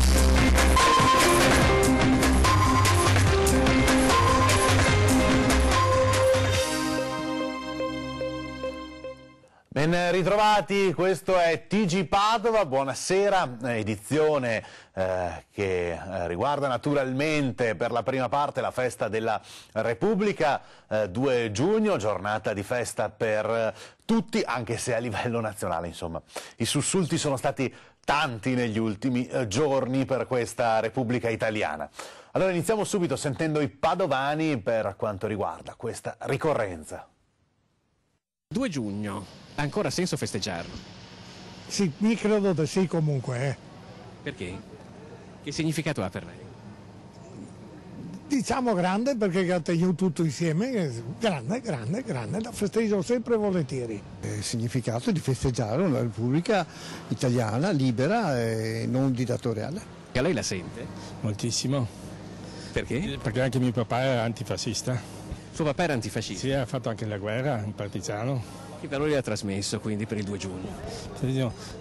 Thank you. Ben ritrovati, questo è TG Padova, buonasera, edizione eh, che eh, riguarda naturalmente per la prima parte la festa della Repubblica, eh, 2 giugno, giornata di festa per tutti, anche se a livello nazionale insomma i sussulti sono stati tanti negli ultimi eh, giorni per questa Repubblica italiana. Allora iniziamo subito sentendo i padovani per quanto riguarda questa ricorrenza. 2 giugno, ha ancora senso festeggiarlo? Sì, mi credo di sì comunque. eh. Perché? Che significato ha per lei? Diciamo grande perché teniamo tutto insieme, eh, grande, grande, grande, la festeggio sempre volentieri. Il significato di festeggiare una Repubblica italiana libera e non dittatoriale. Che lei la sente? Moltissimo, Perché? perché anche mio papà era antifascista. Suo papà era antifascista. Sì, ha fatto anche la guerra, un partigiano. Che valori ha trasmesso quindi per il 2 giugno?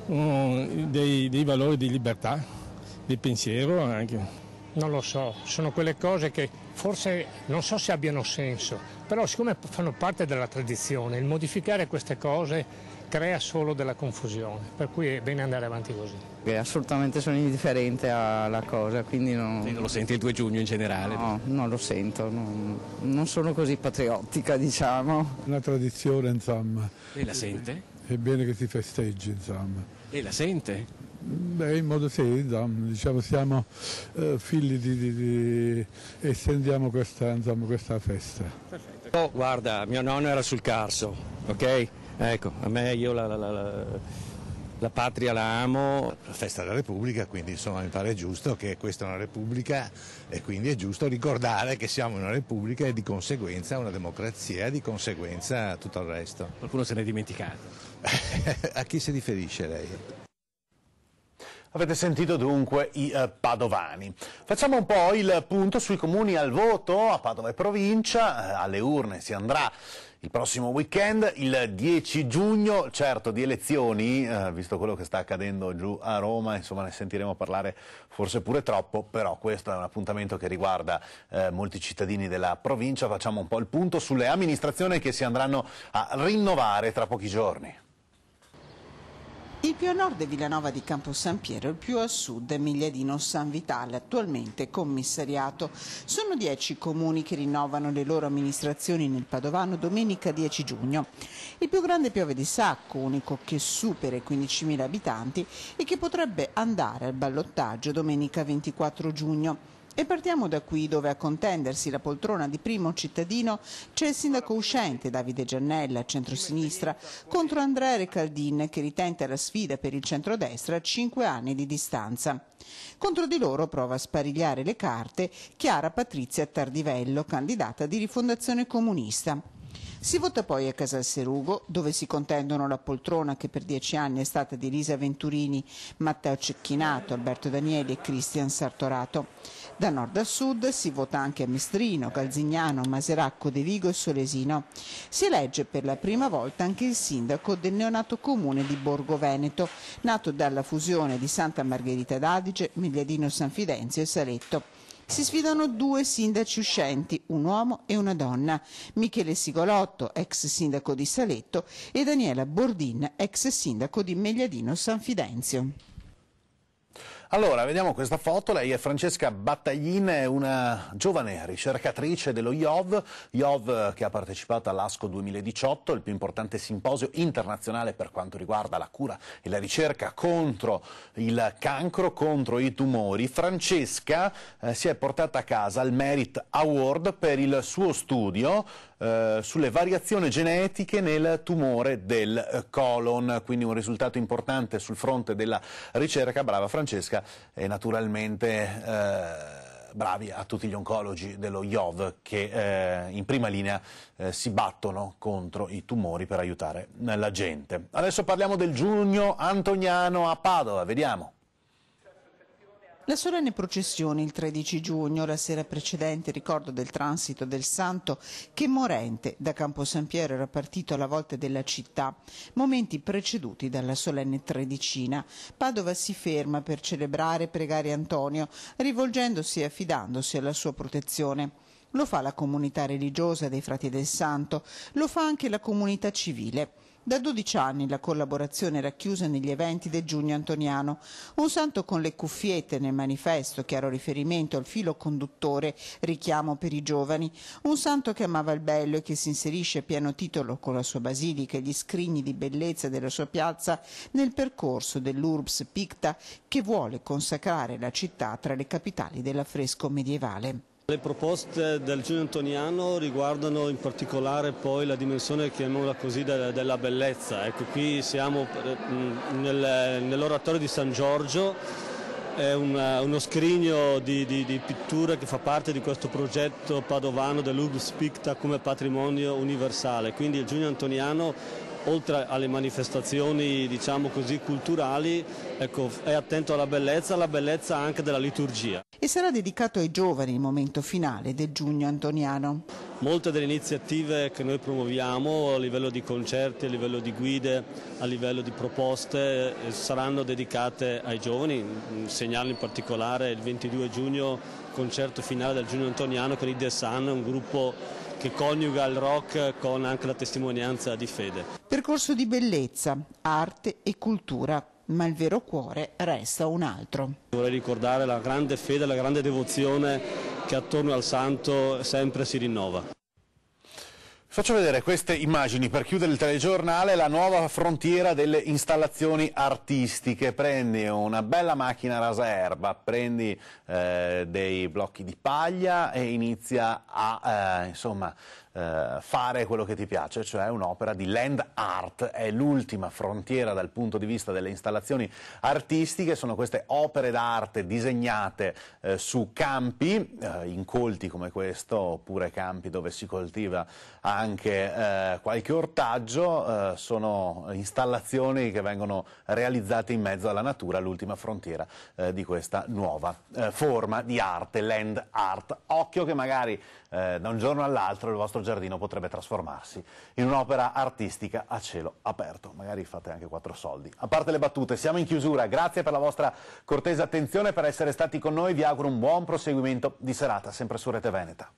Uno dei, dei valori di libertà, di pensiero anche. Non lo so, sono quelle cose che forse non so se abbiano senso, però siccome fanno parte della tradizione, il modificare queste cose crea solo della confusione, per cui è bene andare avanti così. Assolutamente sono indifferente alla cosa, quindi non, Lei non lo sente il 2 giugno in generale? no, non lo sento, non, non sono così patriottica diciamo. Una tradizione, insomma, Lei la sente? è bene che si festeggi, insomma. Lei la sente? Beh, in modo sì, diciamo, siamo eh, figli di, di- di- e stendiamo questa, insomma, questa festa. Oh, guarda, mio nonno era sul Carso, ok? Ecco, a me io la, la- la- la- la patria la amo. la festa della Repubblica, quindi insomma mi pare giusto che questa è una Repubblica e quindi è giusto ricordare che siamo una Repubblica e di conseguenza una democrazia e di conseguenza tutto il resto. Qualcuno se n'è dimenticato. A chi si riferisce lei? Avete sentito dunque i eh, padovani. Facciamo un po' il punto sui comuni al voto a Padova e provincia, Eh, alle urne si andrà il prossimo weekend, il 10 giugno, certo di elezioni, eh, visto quello che sta accadendo giù a Roma, insomma ne sentiremo parlare forse pure troppo, però questo è un appuntamento che riguarda eh, molti cittadini della provincia, facciamo un po' il punto sulle amministrazioni che si andranno a rinnovare tra pochi giorni. Più a nord è Villanova di Campo San Piero, il più a sud è Migliadino San Vitale, attualmente commissariato. Sono dieci comuni che rinnovano le loro amministrazioni nel Padovano domenica 10 giugno. Il più grande piove di Sacco, unico che supera i 15.000 abitanti e che potrebbe andare al ballottaggio domenica 24 giugno. E partiamo da qui dove a contendersi la poltrona di primo cittadino c'è il sindaco uscente Davide Giannella, centrosinistra, contro Andrea Recaldin che ritenta la sfida per il centrodestra a cinque anni di distanza. Contro di loro prova a sparigliare le carte Chiara Patrizia Tardivello, candidata di rifondazione comunista. Si vota poi a Casalserugo, dove si contendono la poltrona che per dieci anni è stata di Elisa Venturini, Matteo Cecchinato, Alberto Danieli e Cristian Sartorato. Da nord a sud si vota anche a Mestrino, Galzignano, Maseracco, De Vigo e Solesino. Si elegge per la prima volta anche il sindaco del neonato comune di Borgo Veneto, nato dalla fusione di Santa Margherita d'Adige, Migliadino San Fidenzio e Saletto. Si sfidano due sindaci uscenti, un uomo e una donna, Michele Sigolotto, ex sindaco di Saletto, e Daniela Bordin, ex sindaco di Megliadino San Fidenzio. Allora, vediamo questa foto, lei è Francesca Battaglin, è una giovane ricercatrice dello IOV, IOV che ha partecipato all'ASCO 2018, il più importante simposio internazionale per quanto riguarda la cura e la ricerca contro il cancro, contro i tumori. Francesca eh, si è portata a casa il Merit Award per il suo studio eh, sulle variazioni genetiche nel tumore del eh, colon, quindi un risultato importante sul fronte della ricerca. Brava Francesca e naturalmente eh, bravi a tutti gli oncologi dello IOV che eh, in prima linea eh, si battono contro i tumori per aiutare la gente. Adesso parliamo del giugno antoniano a Padova, vediamo. La solenne processione il 13 giugno, la sera precedente, ricordo del transito del santo che morente da Campo San Piero era partito alla volta della città, momenti preceduti dalla solenne tredicina. Padova si ferma per celebrare e pregare Antonio, rivolgendosi e affidandosi alla sua protezione. Lo fa la comunità religiosa dei frati del santo, lo fa anche la comunità civile. Da 12 anni la collaborazione era chiusa negli eventi del Giugno Antoniano. Un santo con le cuffiette nel manifesto, chiaro riferimento al filo conduttore, richiamo per i giovani. Un santo che amava il bello e che si inserisce a pieno titolo con la sua basilica e gli scrigni di bellezza della sua piazza nel percorso dell'Urbs Picta che vuole consacrare la città tra le capitali dell'affresco medievale. Le proposte del Giugno Antoniano riguardano in particolare poi la dimensione, chiamiamola così, della bellezza. Ecco, qui siamo eh, nel, nell'oratorio di San Giorgio, è uno scrigno di, di, di, pitture che fa parte di questo progetto padovano dell'Urbs Picta come patrimonio universale. Quindi il Giugno Antoniano oltre alle manifestazioni diciamo così, culturali, ecco, è attento alla bellezza, alla bellezza anche della liturgia. E sarà dedicato ai giovani il momento finale del giugno antoniano. Molte delle iniziative che noi promuoviamo a livello di concerti, a livello di guide, a livello di proposte eh, saranno dedicate ai giovani. Segnalo in particolare il 22 giugno concerto finale del giugno antoniano con i The Sun, un gruppo che coniuga il rock con anche la testimonianza di fede. Percorso di bellezza, arte e cultura, ma il vero cuore resta un altro. Vorrei ricordare la grande fede, la grande devozione che attorno al santo sempre si rinnova. Faccio vedere queste immagini per chiudere il telegiornale, la nuova frontiera delle installazioni artistiche. Prendi una bella macchina rasa erba, prendi eh, dei blocchi di paglia e inizia a eh, insomma, eh, fare quello che ti piace, cioè un'opera di land art, è l'ultima frontiera dal punto di vista delle installazioni artistiche, sono queste opere d'arte disegnate eh, su campi eh, incolti come questo, oppure campi dove si coltiva anche eh, qualche ortaggio, eh, sono installazioni che vengono realizzate in mezzo alla natura, l'ultima frontiera eh, di questa nuova forma di arte, land art. Occhio che magari da un giorno all'altro il vostro giardino potrebbe trasformarsi in un'opera artistica a cielo aperto. Magari fate anche quattro soldi. A parte le battute, siamo in chiusura. Grazie per la vostra cortese attenzione, per essere stati con noi. Vi auguro un buon proseguimento di serata, sempre su Rete Veneta.